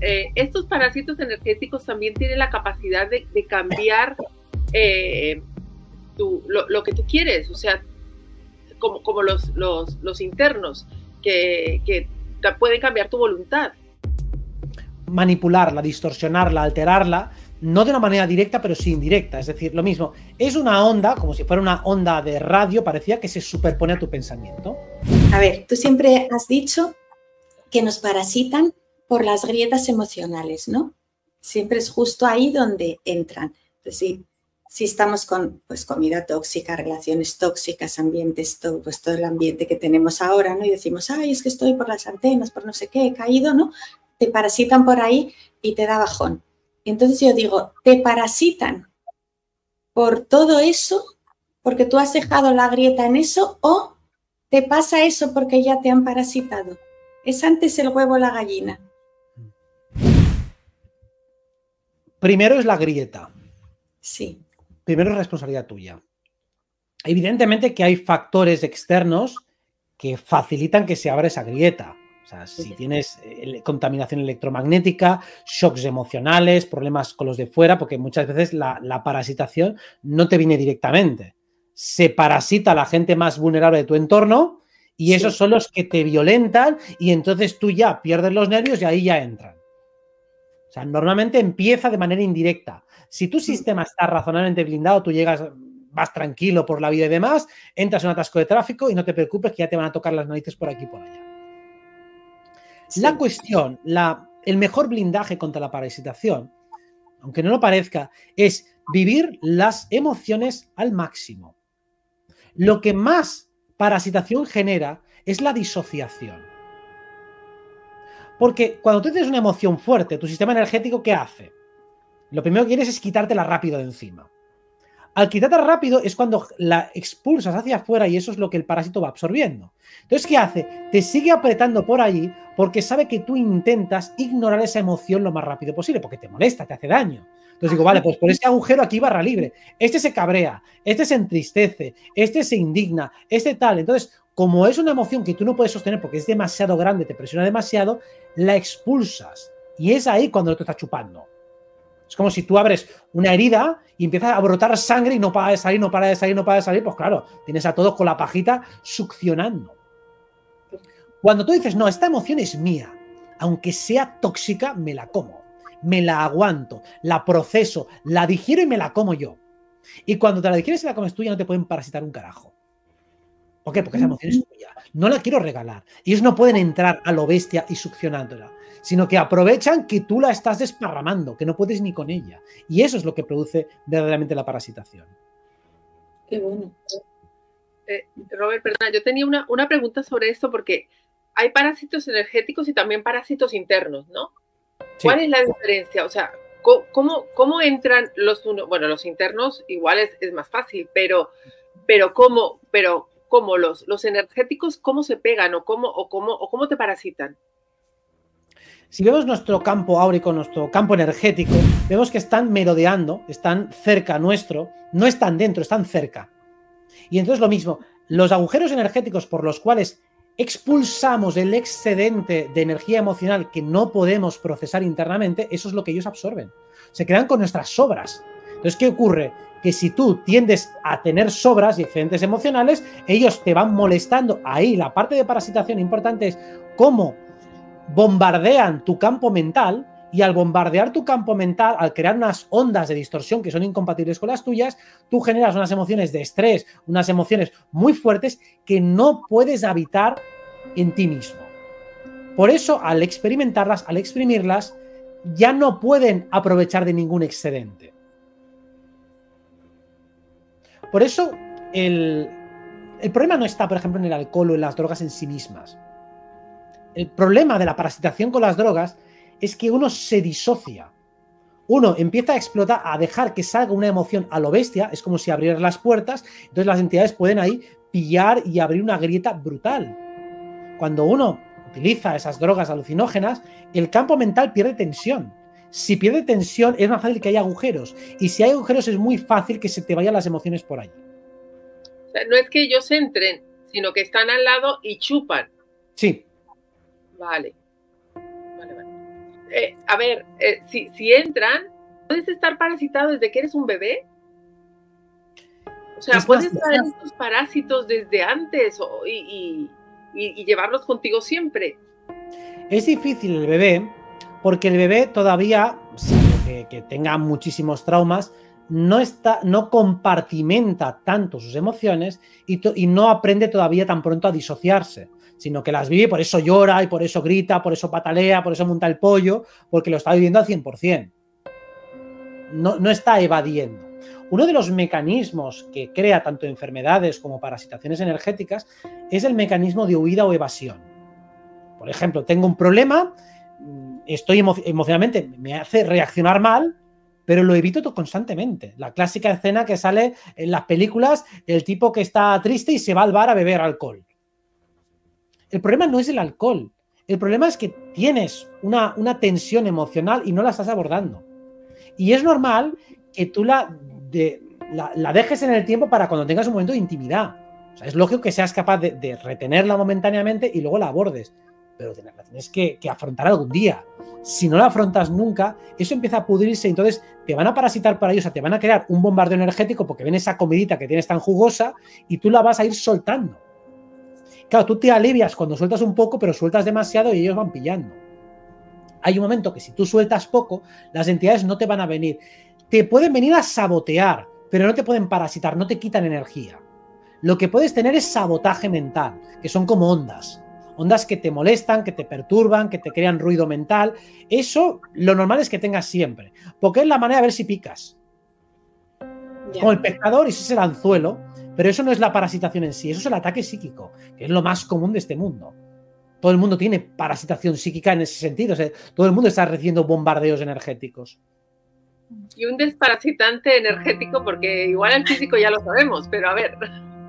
eh, estos parásitos energéticos también tienen la capacidad de, cambiar eh, lo, que tú quieres, o sea, como, como los, los, internos, que, que pueden cambiar tu voluntad. Manipularla, distorsionarla, alterarla, no de una manera directa, pero sí indirecta. Es decir, lo mismo, es una onda, como si fuera una onda de radio, parecía que se superpone a tu pensamiento. A ver, tú siempre has dicho que nos parasitan por las grietas emocionales, ¿no? Siempre es justo ahí donde entran. Pues si estamos con pues, comida tóxica, relaciones tóxicas, ambientes, todo, pues todo el ambiente que tenemos ahora, ¿no? Y decimos, ay, es que estoy por las antenas, por no sé qué, he caído, ¿no? Te parasitan por ahí y te da bajón. Entonces yo digo, te parasitan por todo eso, porque tú has dejado la grieta en eso, o te pasa eso porque ya te han parasitado. Es antes el huevo la gallina. Primero es la grieta. Sí. Primero es responsabilidad tuya. Evidentemente que hay factores externos que facilitan que se abra esa grieta. O sea, si tienes eh, contaminación electromagnética, shocks emocionales, problemas con los de fuera, porque muchas veces la, parasitación no te viene directamente. Se parasita a la gente más vulnerable de tu entorno y esos son los que te violentan y entonces tú ya pierdes los nervios y ahí ya entran. O sea, normalmente empieza de manera indirecta. Si tu mm. sistema está razonablemente blindado, tú llegas, vas tranquilo por la vida y demás, entras en un atasco de tráfico y no te preocupes que ya te van a tocar las narices por aquí y por allá. La cuestión, la, el mejor blindaje contra la parasitación, aunque no lo parezca, es vivir las emociones al máximo. Lo que más parasitación genera es la disociación. Porque cuando tú tienes una emoción fuerte, tu sistema energético, ¿qué hace? Lo primero que quieres es quitártela rápido de encima. Al quitártela rápido es cuando la expulsas hacia afuera y eso es lo que el parásito va absorbiendo. Entonces, ¿qué hace? Te sigue apretando por allí porque sabe que tú intentas ignorar esa emoción lo más rápido posible, porque te molesta, te hace daño. Entonces digo, vale, pues por ese agujero aquí barra libre. Este se cabrea, este se entristece, este se indigna, este tal. Entonces, como es una emoción que tú no puedes sostener porque es demasiado grande, te presiona demasiado, la expulsas. Y es ahí cuando te está chupando. Es como si tú abres una herida y empiezas a brotar sangre y no para de salir, no para de salir, no para de salir. Pues claro, tienes a todos con la pajita succionando. Cuando tú dices, no, esta emoción es mía, aunque sea tóxica, me la como, me la aguanto, la proceso, la digiero y me la como yo. Y cuando te la digieres y la comes tú, ya no te pueden parasitar un carajo. ¿Por qué? Porque esa emoción es tuya. No la quiero regalar. Ellos no pueden entrar a lo bestia y succionándola, sino que aprovechan que tú la estás desparramando, que no puedes ni con ella. Y eso es lo que produce verdaderamente la parasitación. Qué bueno. Eh, Robert, perdona, yo tenía una, una pregunta sobre esto porque hay parásitos energéticos y también parásitos internos, ¿no? ¿Cuál es la diferencia? O sea, ¿cómo, cómo entran los uno? Bueno, los internos igual es, es más fácil, pero, pero ¿cómo? Pero cómo los, los energéticos, cómo se pegan o cómo, o cómo, o cómo te parasitan. Si vemos nuestro campo áurico, nuestro campo energético, vemos que están merodeando, están cerca nuestro, no están dentro, están cerca. Y entonces lo mismo, los agujeros energéticos por los cuales expulsamos el excedente de energía emocional que no podemos procesar internamente, eso es lo que ellos absorben. Se quedan con nuestras sobras. Entonces, ¿qué ocurre? Que si tú tiendes a tener sobras y excedentes emocionales, ellos te van molestando. Ahí la parte de parasitación importante es cómo bombardean tu campo mental y al bombardear tu campo mental, al crear unas ondas de distorsión que son incompatibles con las tuyas, tú generas unas emociones de estrés, unas emociones muy fuertes que no puedes habitar en ti mismo. Por eso, al experimentarlas, al exprimirlas, ya no pueden aprovechar de ningún excedente. Por eso, el, problema no está, por ejemplo, en el alcohol o en las drogas en sí mismas. El problema de la parasitación con las drogas es que uno se disocia. Uno empieza a explotar, a dejar que salga una emoción a lo bestia, es como si abrieras las puertas, entonces las entidades pueden ahí pillar y abrir una grieta brutal. Cuando uno utiliza esas drogas alucinógenas, el campo mental pierde tensión. Si pierde tensión, es más fácil que haya agujeros. Y si hay agujeros, es muy fácil que se te vayan las emociones por allí. no es que ellos entren, sino que están al lado y chupan. Sí. Vale. Vale, vale. eh, a ver, eh, si, si entran, ¿puedes estar parasitado desde que eres un bebé? O sea, puedes traer estos parásitos desde antes y, llevarlos contigo siempre. Es difícil el bebé, porque el bebé todavía, que, tenga muchísimos traumas, no, está, no compartimenta tanto sus emociones y, y, no aprende todavía tan pronto a disociarse, sino que las vive, por eso llora y por eso grita, por eso patalea, por eso monta el pollo, porque lo está viviendo al 100%. No, no está evadiendo. Uno de los mecanismos que crea tanto enfermedades como parasitaciones energéticas es el mecanismo de huida o evasión. Por ejemplo, tengo un problema, estoy emocionalmente, me hace reaccionar mal, pero lo evito constantemente. La clásica escena que sale en las películas, el tipo que está triste y se va al bar a beber alcohol. El problema no es el alcohol, el problema es que tienes una, una tensión emocional y no la estás abordando. Y es normal que tú la la, dejes en el tiempo para cuando tengas un momento de intimidad. es lógico que seas capaz de, retenerla momentáneamente y luego la abordes, pero la tienes que, afrontar algún día. Si no la afrontas nunca, eso empieza a pudrirse, entonces te van a parasitar para ellos, o sea, te van a crear un bombardeo energético porque ven esa comidita que tienes tan jugosa y tú la vas a ir soltando. Claro, tú te alivias cuando sueltas un poco, pero sueltas demasiado y ellos van pillando. Hay un momento que si tú sueltas poco, las entidades no te van a venir te pueden venir a sabotear, pero no te pueden parasitar, no te quitan energía. Lo que puedes tener es sabotaje mental, que son como ondas. Ondas que te molestan, que te perturban, que te crean ruido mental. Eso lo normal es que tengas siempre, porque es la manera de ver si picas. Como el pescador y ese es el anzuelo, pero eso no es la parasitación en sí, eso es el ataque psíquico, que es lo más común de este mundo. Todo el mundo tiene parasitación psíquica en ese sentido, todo el mundo está recibiendo bombardeos energéticos y un desparasitante energético, porque igual el físico ya lo sabemos, pero a ver,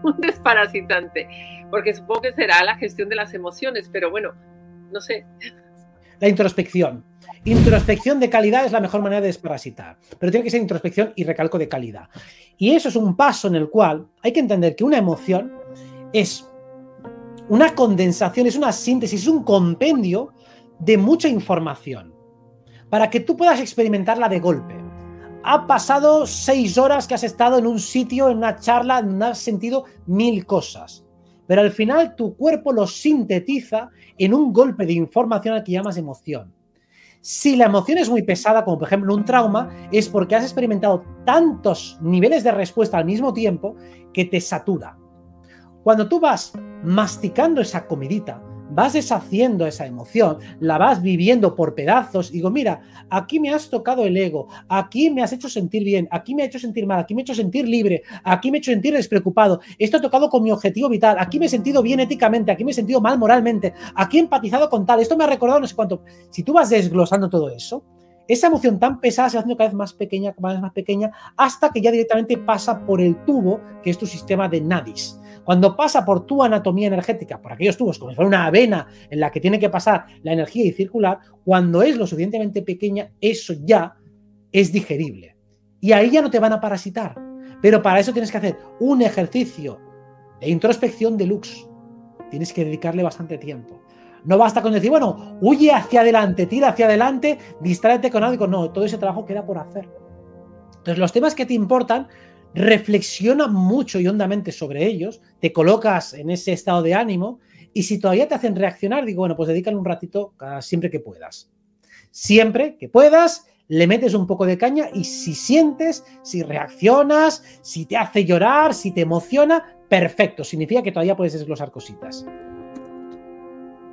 un desparasitante, porque supongo que será la gestión de las emociones, pero bueno, no sé. La introspección. Introspección de calidad es la mejor manera de desparasitar, pero tiene que ser introspección y recalco de calidad. Y eso es un paso en el cual hay que entender que una emoción es una condensación, es una síntesis, es un compendio de mucha información para que tú puedas experimentarla de golpe ha pasado seis horas que has estado en un sitio, en una charla, no has sentido mil cosas. Pero al final tu cuerpo lo sintetiza en un golpe de información al que llamas emoción. Si la emoción es muy pesada, como por ejemplo un trauma, es porque has experimentado tantos niveles de respuesta al mismo tiempo que te satura. Cuando tú vas masticando esa comidita, vas deshaciendo esa emoción, la vas viviendo por pedazos. Digo, mira, aquí me has tocado el ego, aquí me has hecho sentir bien, aquí me ha hecho sentir mal, aquí me ha hecho sentir libre, aquí me ha hecho sentir despreocupado, esto ha tocado con mi objetivo vital, aquí me he sentido bien éticamente, aquí me he sentido mal moralmente, aquí he empatizado con tal, esto me ha recordado no sé cuánto. Si tú vas desglosando todo eso, esa emoción tan pesada se va haciendo cada vez más pequeña, cada vez más pequeña, hasta que ya directamente pasa por el tubo, que es tu sistema de nadis. Cuando pasa por tu anatomía energética, por aquellos tubos, como si fuera una vena en la que tiene que pasar la energía y circular, cuando es lo suficientemente pequeña, eso ya es digerible. Y ahí ya no te van a parasitar. Pero para eso tienes que hacer un ejercicio de introspección deluxe. Tienes que dedicarle bastante tiempo. No basta con decir, bueno, huye hacia adelante, tira hacia adelante, distráete con algo. No, todo ese trabajo queda por hacer. Entonces, los temas que te importan, reflexiona mucho y hondamente sobre ellos, te colocas en ese estado de ánimo y si todavía te hacen reaccionar, digo, bueno, pues dedícale un ratito siempre que puedas. Siempre que puedas, le metes un poco de caña y si sientes, si reaccionas, si te hace llorar, si te emociona, perfecto, significa que todavía puedes desglosar cositas.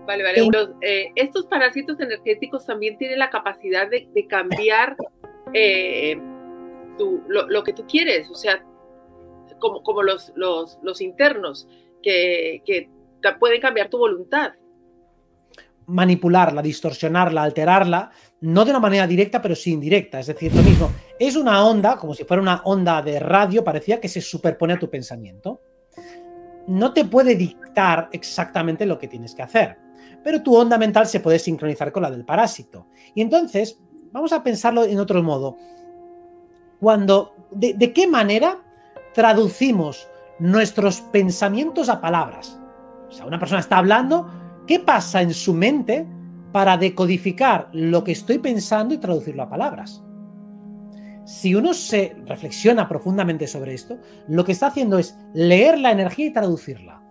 Vale, vale. Eh, estos parásitos energéticos también tienen la capacidad de, cambiar eh, lo, que tú quieres, o sea, como, como los, los, internos, que, que pueden cambiar tu voluntad. Manipularla, distorsionarla, alterarla, no de una manera directa, pero sí indirecta. Es decir, lo mismo, es una onda, como si fuera una onda de radio, parecía que se superpone a tu pensamiento. No te puede dictar exactamente lo que tienes que hacer pero tu onda mental se puede sincronizar con la del parásito. Y entonces, vamos a pensarlo en otro modo. Cuando, de, qué manera traducimos nuestros pensamientos a palabras? O sea, una persona está hablando, ¿qué pasa en su mente para decodificar lo que estoy pensando y traducirlo a palabras. Si uno se reflexiona profundamente sobre esto, lo que está haciendo es leer la energía y traducirla.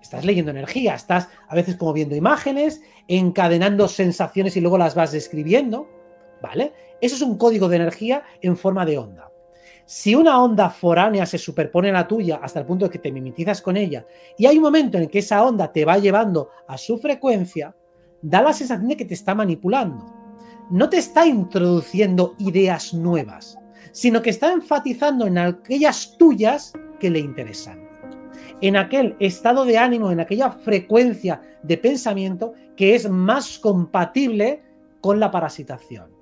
Estás leyendo energía, estás a veces como viendo imágenes, encadenando sensaciones y luego las vas describiendo, ¿vale? Eso es un código de energía en forma de onda. Si una onda foránea se superpone a la tuya hasta el punto de que te mimetizas con ella y hay un momento en que esa onda te va llevando a su frecuencia, da la sensación de que te está manipulando. No te está introduciendo ideas nuevas, sino que está enfatizando en aquellas tuyas que le interesan en aquel estado de ánimo, en aquella frecuencia de pensamiento que es más compatible con la parasitación.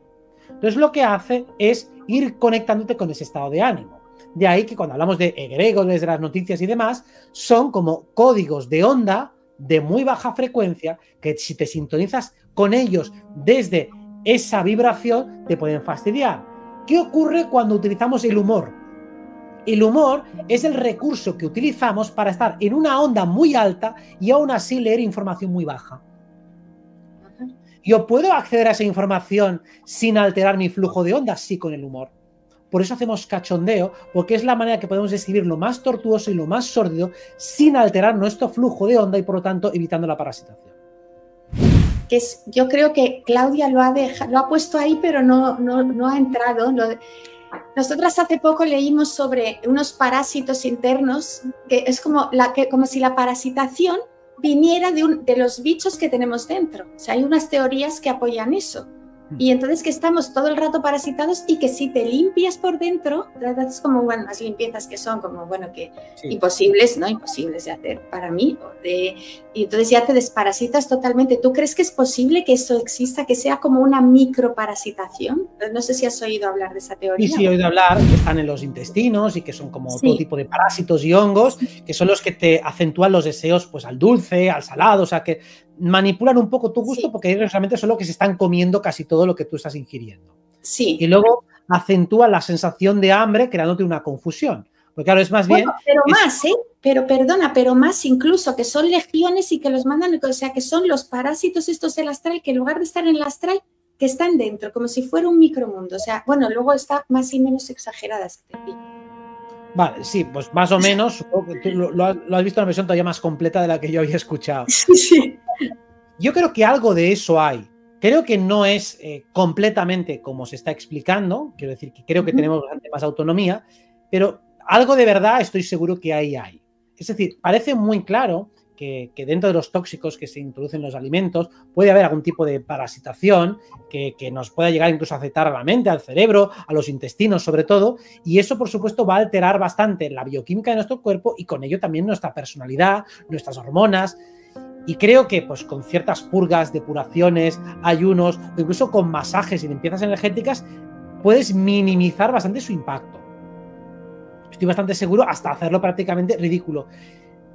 Entonces lo que hace es ir conectándote con ese estado de ánimo. De ahí que cuando hablamos de egregores, de las noticias y demás, son como códigos de onda de muy baja frecuencia que si te sintonizas con ellos desde esa vibración te pueden fastidiar. ¿Qué ocurre cuando utilizamos el humor? El humor es el recurso que utilizamos para estar en una onda muy alta y aún así leer información muy baja. ¿Yo puedo acceder a esa información sin alterar mi flujo de onda? Sí, con el humor. Por eso hacemos cachondeo, porque es la manera que podemos describir lo más tortuoso y lo más sórdido sin alterar nuestro flujo de onda y por lo tanto evitando la parasitación. Que es, yo creo que Claudia lo ha, lo ha puesto ahí, pero no, ha entrado. Nosotras hace poco leímos sobre unos parásitos internos, que es como si la parasitación viniera de, de los bichos que tenemos dentro. O sea, hay unas teorías que apoyan eso. Y entonces que estamos todo el rato parasitados y que si te limpias por dentro, es como, bueno, las limpiezas que son como, bueno, que imposibles, ¿no? Imposibles de hacer para mí. De, y entonces ya te desparasitas totalmente. ¿Tú crees que es posible que eso exista, que sea como una microparasitación? No sé si has oído hablar de esa teoría. Sí, sí, he oído hablar que están en los intestinos y que son como todo tipo de parásitos y hongos, que son los que te acentúan los deseos pues al dulce, al salado, o sea que manipulan un poco tu gusto porque ellos realmente son los que se están comiendo casi todo lo que tú estás ingiriendo. Sí. Y luego acentúa la sensación de hambre creándote una confusión. Porque claro, es más bien... Pero más, ¿eh? Pero perdona, pero más incluso, que son legiones y que los mandan, o sea, que son los parásitos estos del astral, que en lugar de estar en el astral, que están dentro, como si fuera un micromundo. O sea, bueno, luego está más y menos exagerada este Vale, sí, pues más o menos, lo, has visto en una versión todavía más completa de la que yo había escuchado. Sí, sí. Yo creo que algo de eso hay. Creo que no es eh, completamente como se está explicando, quiero decir que creo que tenemos bastante más autonomía, pero algo de verdad estoy seguro que ahí hay. Es decir, parece muy claro que, dentro de los tóxicos que se introducen en los alimentos puede haber algún tipo de parasitación que, nos pueda llegar incluso a afectar a la mente, al cerebro, a los intestinos sobre todo, y eso por supuesto va a alterar bastante la bioquímica de nuestro cuerpo y con ello también nuestra personalidad, nuestras hormonas. Y creo que pues con ciertas purgas, depuraciones, ayunos incluso con masajes y limpiezas energéticas puedes minimizar bastante su impacto. Estoy bastante seguro hasta hacerlo prácticamente ridículo.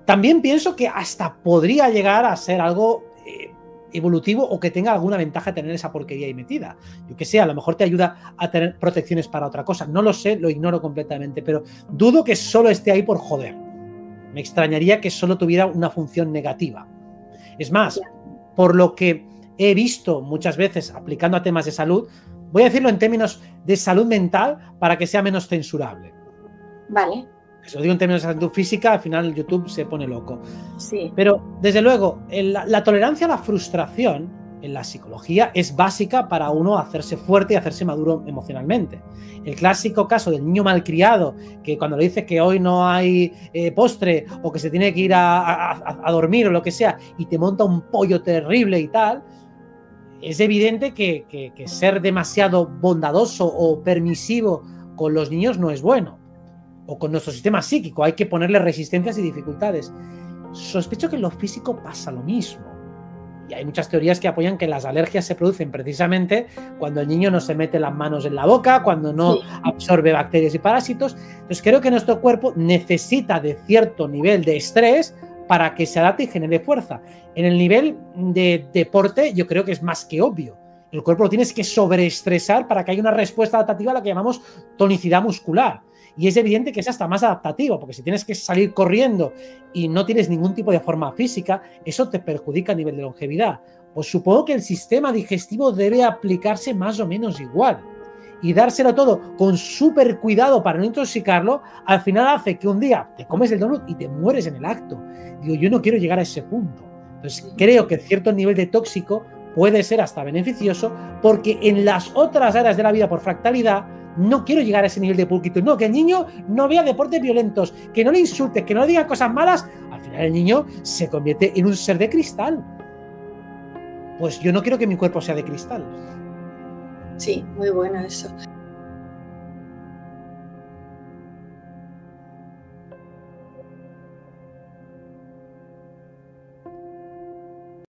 También pienso que hasta podría llegar a ser algo eh, evolutivo o que tenga alguna ventaja tener esa porquería ahí metida. Yo que sé, a lo mejor te ayuda a tener protecciones para otra cosa. No lo sé, lo ignoro completamente, pero dudo que solo esté ahí por joder. Me extrañaría que solo tuviera una función negativa. Es más, por lo que he visto muchas veces aplicando a temas de salud, voy a decirlo en términos de salud mental para que sea menos censurable. Vale. Si lo digo en términos de salud física, al final YouTube se pone loco. Sí. Pero, desde luego, la tolerancia a la frustración en la psicología es básica para uno hacerse fuerte y hacerse maduro emocionalmente. El clásico caso del niño malcriado, que cuando le dice que hoy no hay eh, postre o que se tiene que ir a, dormir o lo que sea, y te monta un pollo terrible y tal, es evidente que, que ser demasiado bondadoso o permisivo con los niños no es bueno. O con nuestro sistema psíquico, hay que ponerle resistencias y dificultades. Sospecho que en lo físico pasa lo mismo y hay muchas teorías que apoyan que las alergias se producen precisamente cuando el niño no se mete las manos en la boca, cuando no absorbe bacterias y parásitos. Entonces creo que nuestro cuerpo necesita de cierto nivel de estrés para que se adapte y genere fuerza. En el nivel de deporte yo creo que es más que obvio. El cuerpo lo tienes que sobreestresar para que haya una respuesta adaptativa a la que llamamos tonicidad muscular. Y es evidente que es hasta más adaptativo, porque si tienes que salir corriendo y no tienes ningún tipo de forma física, eso te perjudica a nivel de longevidad. pues supongo que el sistema digestivo debe aplicarse más o menos igual. Y dárselo todo con súper cuidado para no intoxicarlo, al final hace que un día te comes el donut y te mueres en el acto. Digo, yo no quiero llegar a ese punto. Entonces creo que cierto nivel de tóxico puede ser hasta beneficioso porque en las otras áreas de la vida por fractalidad no quiero llegar a ese nivel de pulcritud. No, que el niño no vea deportes violentos, que no le insultes, que no le diga cosas malas. Al final el niño se convierte en un ser de cristal. Pues yo no quiero que mi cuerpo sea de cristal. Sí, muy bueno eso.